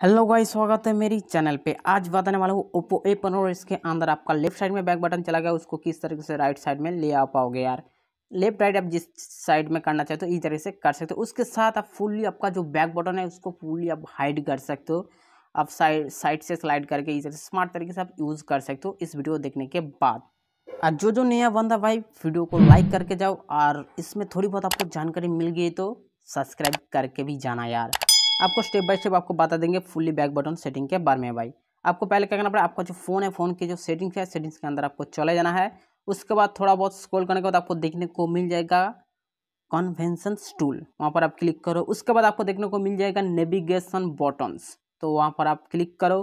Hello guys, स्वागत है मेरी चैनल पे। आज बताने वाला हूँ ओप्पो ए पंद्रह इसके अंदर आपका लेफ़्ट साइड में बैक बटन चला गया, उसको किस तरीके से राइट साइड में ले आ पाओगे यार? लेफ़्ट राइट आप जिस साइड में करना चाहते हो, इस तरीके से कर सकते हो। उसके साथ आप फुल्ली आपका जो बैक बटन है, उसको फुल्ली आप हाइड कर सकते हो। आप साइड साइड से स्लाइड करके इस तरह स्मार्ट तरीके से आप यूज़ कर सकते हो इस वीडियो देखने के बाद। और जो जो नया बंदा भाई वीडियो को लाइक करके जाओ, और इसमें थोड़ी बहुत आपको जानकारी मिल गई तो सब्सक्राइब करके भी जाना यार। आपको स्टेप बाय स्टेप आपको बता देंगे फुल्ली बैक बटन सेटिंग के बारे में भाई। आपको पहले क्या करना पड़ा, आपका जो फ़ोन है फ़ोन की जो सेटिंग्स है सेटिंग्स के अंदर आपको चले जाना है। उसके बाद थोड़ा बहुत स्क्रॉल करने के बाद आपको देखने को मिल जाएगा कन्वेंशन टूल वहाँ पर आप क्लिक करो, उसके बाद आपको देखने को मिल जाएगा नेविगेशन बटन्स तो वहाँ पर आप क्लिक करो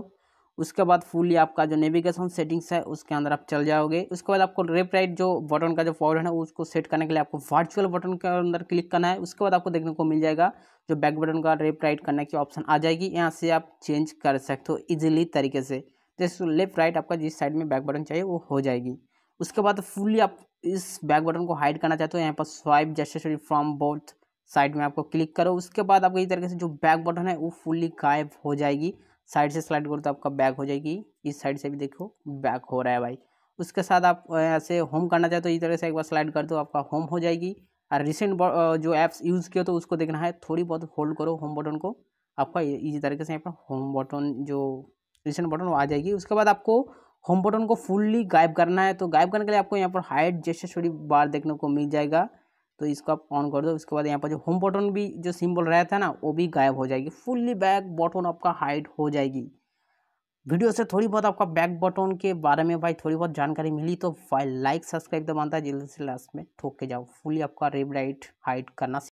उसके बाद फुली आपका जो नेविगेशन सेटिंग्स है, उसके अंदर आप चल जाओगे। उसके बाद आपको रेप राइट जो बटन का जो फॉरवर्ड है, उसको सेट करने के लिए आपको वर्चुअल बटन के अंदर क्लिक करना है। उसके बाद आपको देखने को मिल जाएगा, जो बैक बटन का रेप राइट करने की ऑप्शन आ जाएगी। यहाँ से आप चेंज कर सकते हो ईजिली तरीके से। जैसे लेफ़्ट राइट आपका जिस साइड में बैक बटन चाहिए, वो हो जाएगी। उसके बाद फुल्ली आप इस बैक बटन को हाइड करना चाहते हो, यहाँ पर स्वाइप जैसे फ्रॉम बोथ साइड में आपको क्लिक करो। उसके बाद आपको इस तरीके से जो बैक बटन है, वो फुल्ली गायब हो जाएगी। साइड से स्लाइड करो तो आपका बैक हो जाएगी। इस साइड से भी देखो, बैक हो रहा है भाई। उसके साथ आप ऐसे होम करना चाहते हो इस तरह से एक बार स्लाइड कर दो, आपका होम हो जाएगी। और रिसेंट जो ऐप्स यूज़ किया तो उसको देखना है, थोड़ी बहुत होल्ड करो होम बटन को। आपका इसी तरीके से यहाँ पर होम बटन जो रिसेंट बटन वो आ जाएगी। उसके बाद आपको होम बटन को फुल्ली गायब करना है तो गायब करने के लिए आपको यहाँ पर हाइट जैसे छोटी बार देखने को मिल जाएगा। तो इसको आप ऑन कर दो। उसके बाद यहाँ पर जो होम बटन भी जो सिंबल रहता है ना, वो भी गायब हो जाएगी। फुल्ली बैक बटन आपका हाइड हो जाएगी। वीडियो से थोड़ी बहुत आपका बैक बटन के बारे में भाई थोड़ी बहुत जानकारी मिली तो भाई लाइक सब्सक्राइब तो मानता है, जल्दी से लास्ट में ठोक के जाओ। फुल्ली आपका रेब राइट हाइड करना